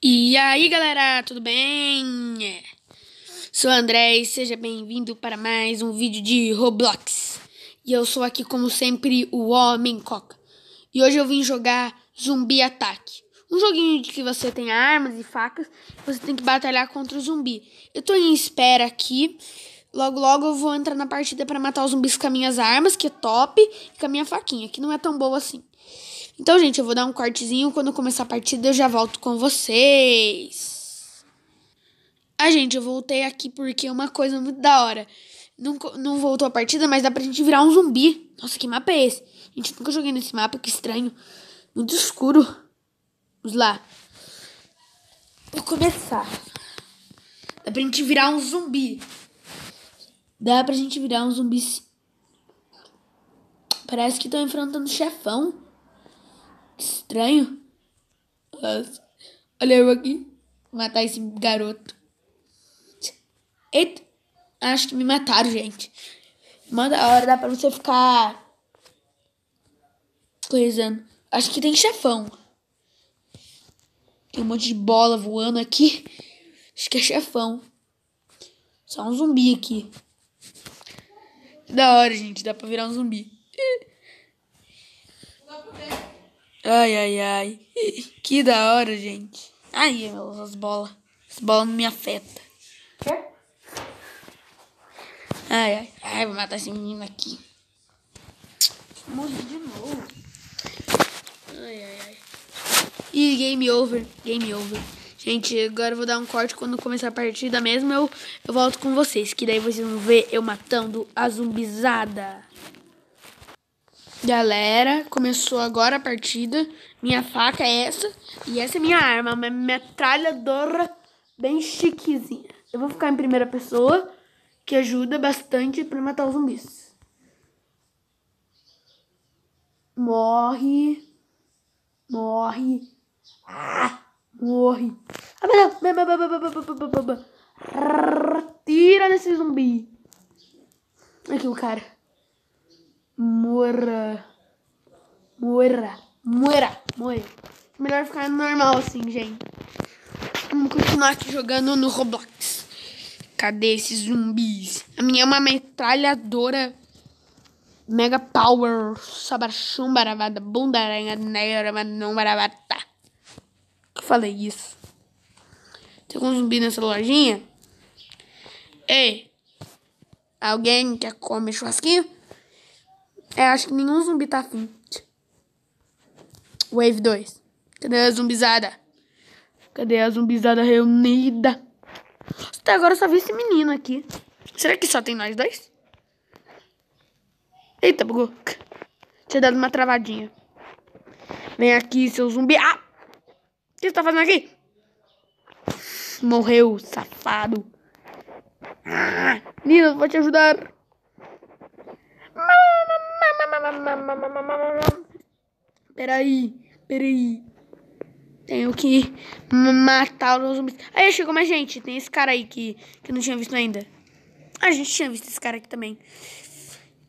E aí galera, tudo bem? Sou o André e seja bem-vindo para mais um vídeo de Roblox. E eu sou aqui como sempre o Homem Coca. E hoje eu vim jogar Zumbi Ataque. Um joguinho de que você tem armas e facas, você tem que batalhar contra o zumbi. Eu tô em espera aqui. Logo, logo eu vou entrar na partida para matar os zumbis com as minhas armas, que é top, e com a minha faquinha, que não é tão boa assim. Então, gente, eu vou dar um cortezinho. Quando começar a partida, eu já volto com vocês. Ah, gente, eu voltei aqui porque é uma coisa muito da hora. Não, não voltou a partida, mas dá pra gente virar um zumbi. Nossa, que mapa é esse? Gente, nunca joguei nesse mapa, que estranho. Muito escuro. Vamos lá. Vou começar. Dá pra gente virar um zumbi. Dá pra gente virar um zumbi. Parece que estão enfrentando chefão. Estranho. Nossa. Olha eu aqui. Vou matar esse garoto. Eita. Acho que me mataram, gente. Manda a hora, dá pra você ficar. Coisando. Acho que tem chefão. Tem um monte de bola voando aqui. Acho que é chefão. Só um zumbi aqui. Da hora, gente. Dá pra virar um zumbi. Ai, ai, ai. Que da hora, gente. Ai, meu, as bolas. As bolas não me afetam. Quê? Ai, ai. Ai, vou matar esse menino aqui. Morri de novo. Ai, ai, ai. E game over. Game over. Gente, agora eu vou dar um corte quando começar a partida mesmo. Eu, eu volto com vocês. Que daí vocês vão ver eu matando a zumbizada. Galera, começou agora a partida. Minha faca é essa. E essa é minha arma, uma metralhadora bem chiquezinha. Eu vou ficar em primeira pessoa, que ajuda bastante para matar os zumbis. Morre. Morre. Ah, morre. Tira desse zumbi. Aqui o cara. Morra. Morra. Moira. Moira. Melhor ficar normal assim, gente. Vamos continuar aqui jogando no Roblox. Cadê esses zumbis? A minha é uma metralhadora Mega Power. Sabachum baravada. Bundaranha negra, mas não baravata. Eu falei isso. Tem um zumbi nessa lojinha? Ei. Alguém quer comer churrasquinho? É, acho que nenhum zumbi tá afim. Wave 2. Cadê a zumbizada? Cadê a zumbizada reunida? Até agora eu só vi esse menino aqui. Será que só tem nós dois? Eita, bugou. Tinha dado uma travadinha. Vem aqui, seu zumbi. Ah! O que você tá fazendo aqui? Morreu, safado. Ah, menino, vou te ajudar. Peraí, peraí. Tenho que matar os zumbis. Aí chegou mais gente. Tem esse cara aí que, que não tinha visto ainda. A gente tinha visto esse cara aqui também.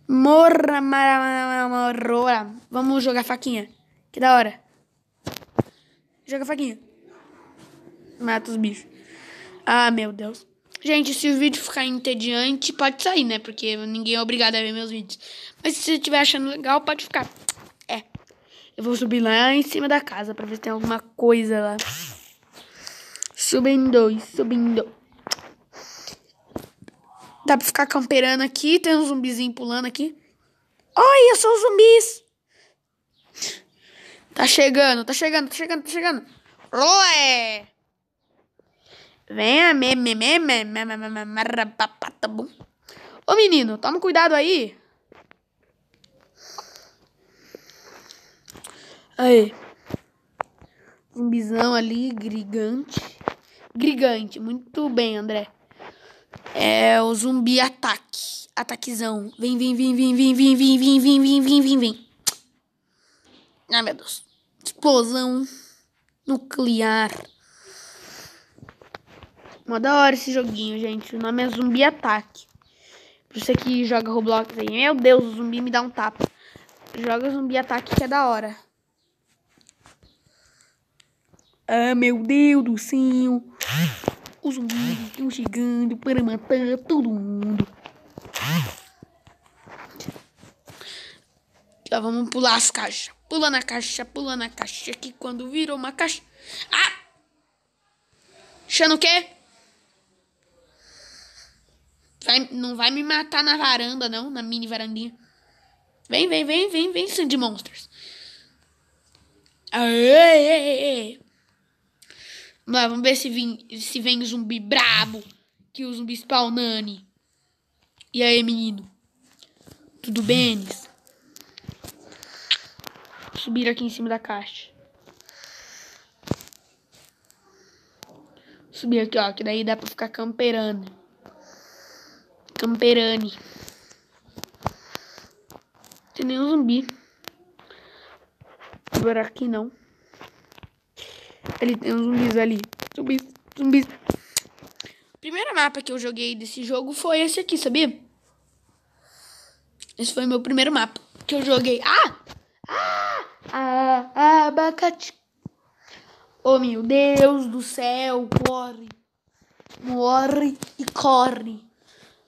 Morra, morra. Vamos jogar faquinha. Que da hora. Joga faquinha. Mata os bichos. Ah, meu Deus. Gente, se o vídeo ficar entediante, pode sair, né? Porque ninguém é obrigado a ver meus vídeos. Mas se você estiver achando legal, pode ficar. É. Eu vou subir lá em cima da casa pra ver se tem alguma coisa lá. Subindo, subindo. Dá pra ficar camperando aqui. Tem um zumbizinho pulando aqui. Olha, são os zumbis. Tá chegando, tá chegando, tá chegando, tá chegando. Ué! Ô menino, toma cuidado aí. Aí. Zumbizão ali, grigante. Grigante, muito bem, André. É o zumbi ataque. Ataquezão. Vem, vem, vem, vem, vem, vem, vem, vem, vem, vem, vem, vem, vem. Ai, meu Deus. Explosão nuclear. Uma da hora esse joguinho, gente. O nome é Zumbi Ataque. Pra você que joga Roblox aí. Meu Deus, o zumbi me dá um tapa. Joga Zumbi Ataque que é da hora. Ah, meu Deus do céu. Os zumbis estão chegando para matar todo mundo. Já vamos pular as caixas. Pula na caixa, pula na caixa. Que quando virou uma caixa. Ah! Achando o quê? Vai, não vai me matar na varanda, não. Na mini varandinha. Vem, vem, vem, vem, vem, Sandy Monsters. Aê! Vamos lá, vamos ver se vem, se vem zumbi brabo. Que o zumbi spawnani. E aí, menino? Tudo bem? Subir aqui em cima da caixa. Subir aqui, ó. Que daí dá pra ficar camperando. Camperani. Tem nenhum zumbi. Agora aqui não. Ali tem uns zumbis ali. Zumbis, zumbis. Primeiro mapa que eu joguei desse jogo foi esse aqui, sabia? Esse foi meu primeiro mapa que eu joguei. Ah! Ah! ah abacate. Oh, meu Deus do céu. Corre. Morre e corre.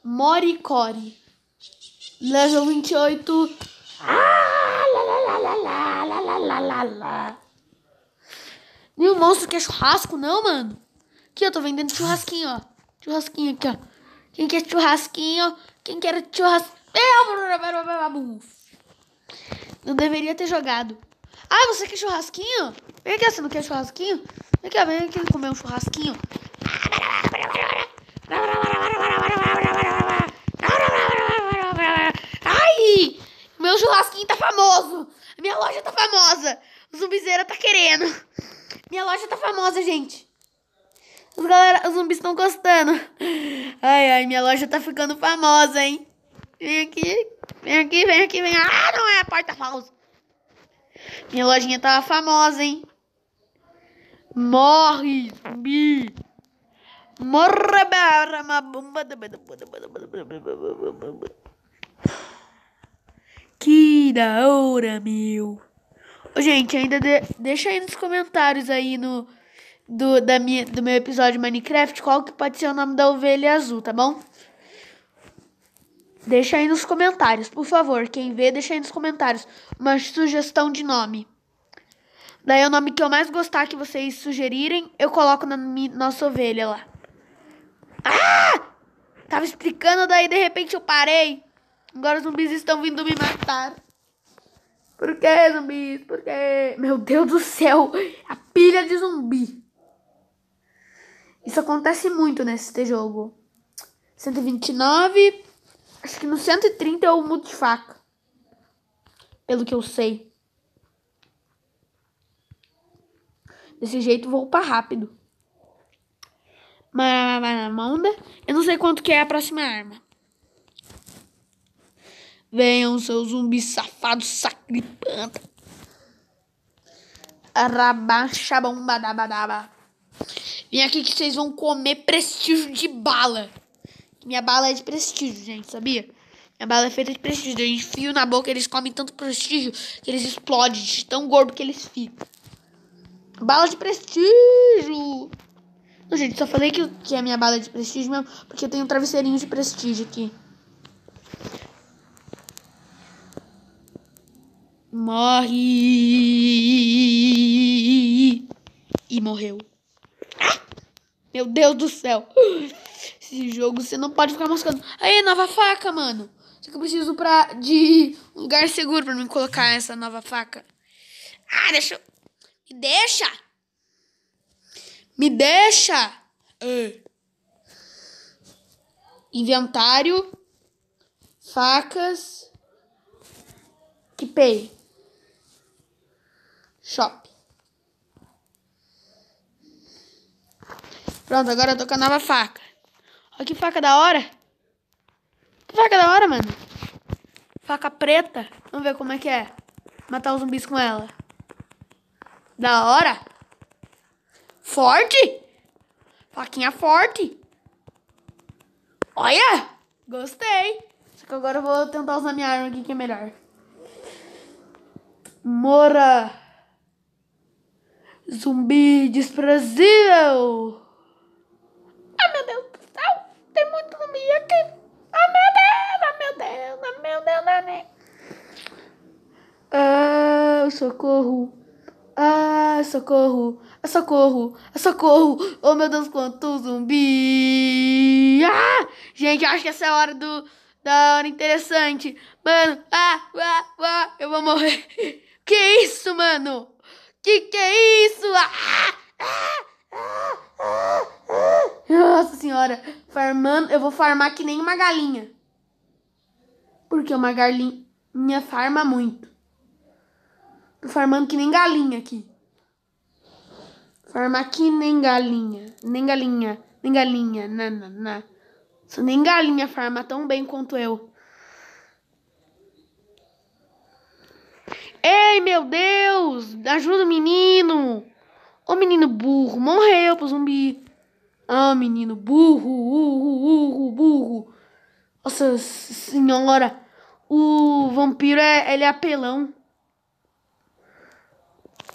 Moricore. Level 28. Ah, lá, lá, lá, E o monstro quer churrasco, não, mano? Aqui, eu tô vendendo churrasquinho, ó. Churrasquinho aqui, ó. Quem quer churrasquinho? Quem quer churrasquinho? Não deveria ter jogado. Ah, você quer churrasquinho? Vem aqui, você não quer churrasquinho? Vem aqui, vem aqui comer um churrasquinho. Zumbizeira tá querendo. Minha loja tá famosa, gente. Os, galera, os zumbis estão gostando. Ai, ai, minha loja tá ficando famosa, hein? Vem aqui, vem aqui, vem aqui, vem. Ah, não é a porta falsa. Minha lojinha tava famosa, hein? Morre, zumbi. Morre, barra, uma bomba. Que da hora, meu. Gente, ainda de, deixa aí nos comentários aí no do, da minha, do meu episódio Minecraft qual que pode ser o nome da ovelha azul, tá bom? Deixa aí nos comentários, por favor. Quem vê, deixa aí nos comentários uma sugestão de nome. Daí o nome que eu mais gostar que vocês sugerirem, eu coloco na minha, nossa ovelha lá. Ah! Tava explicando, daí de repente eu parei. Agora os zumbis estão vindo me matar. Por que zumbis? Por que? Meu Deus do céu! A pilha de zumbi. Isso acontece muito nesse jogo. 129. Acho que no 130 eu mudo de faca. Pelo que eu sei. Desse jeito vou upar rápido. Manda. Eu não sei quanto que é a próxima arma. Venham, seus zumbis safados, sacripanta. Arabaxabombadabadaba. Vem aqui que vocês vão comer prestígio de bala. Minha bala é de prestígio, gente, sabia? Minha bala é feita de prestígio. Eu enfio na boca, eles comem tanto prestígio que eles explodem de tão gordo que eles ficam. Bala de prestígio. Não, gente, só falei que, que é minha bala de prestígio mesmo, porque eu tenho um travesseirinho de prestígio aqui. Morre! E morreu. Meu Deus do céu! Esse jogo você não pode ficar moscando. Aí, nova faca, mano. Só que eu preciso pra, de um lugar seguro pra me colocar essa nova faca. Ah, deixa eu... Me deixa! Me deixa! Uh. Inventário. Facas. Equipei. Shop. Pronto, agora eu tô com a nova faca. Olha que faca da hora. Que faca da hora, mano. Faca preta. Vamos ver como é que é. Matar os zumbis com ela. Da hora. Forte. Faquinha forte. Olha. Gostei. Só que agora eu vou tentar usar minha arma aqui que é melhor. Mora. Zumbi desprezível! Ah, meu Deus do céu! Tem muito zumbi aqui! Ah, meu Deus! Ah, meu Deus! Ah, meu Deus! Ah, meu Deus! Ah, socorro! Ah, socorro! Ah, socorro! Ah, socorro! Oh, meu Deus, quanto zumbi! Ah! Gente, acho que essa é a hora do... Da hora interessante. Mano, ah, ah, ah, eu vou morrer. Que isso, mano? Que que é isso? Ah, ah, ah, ah. Nossa senhora, farmando, eu vou farmar que nem uma galinha. Porque uma galinha farma muito. Tô farmando que nem galinha aqui. Farmar que nem galinha. Nem galinha. Nem galinha. Não, não, não. Só nem galinha farma tão bem quanto eu. Ei, meu Deus! Ajuda o menino! Ô menino burro, morreu pro zumbi. Ah, menino burro, burro, burro, burro. Nossa senhora, o vampiro é, ele é apelão.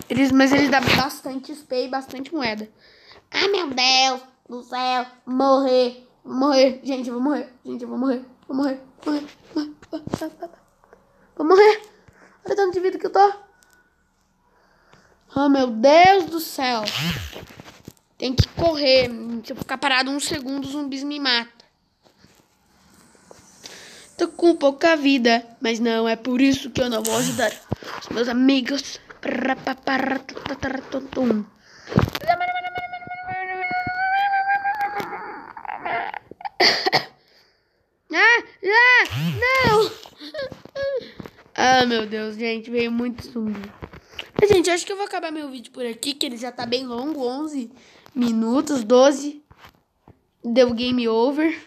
Eles, mas eles dão bastante XP e bastante moeda. Ah, meu Deus do céu, morrer, morrer. Gente, eu vou morrer. Gente, eu vou morrer. Vou morrer, morrer, morrer. Vou morrer. Olha tanto de vida que eu tô. Oh, meu Deus do céu. Tem que correr. Se eu ficar parado um segundo, os zumbis me matam. Tô com pouca vida, mas não é por isso que eu não vou ajudar os meus amigos. Ah, ah, não! Ah, meu Deus, gente, veio muito zumbi. Gente, acho que eu vou acabar meu vídeo por aqui, que ele já tá bem longo, 11 minutos, 12. Deu game over.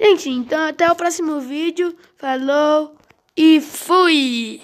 Gente, então até o próximo vídeo. Falou e fui!